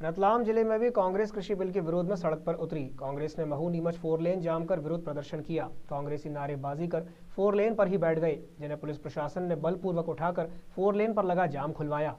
रतलाम ज़िले में भी कांग्रेस कृषि बिल के विरोध में सड़क पर उतरी। कांग्रेस ने महू नीमच फोर लेन जाम कर विरोध प्रदर्शन किया। कांग्रेसी नारेबाजी कर फोर लेन पर ही बैठ गए, जिन्हें पुलिस प्रशासन ने बलपूर्वक उठाकर फोर लेन पर लगा जाम खुलवाया।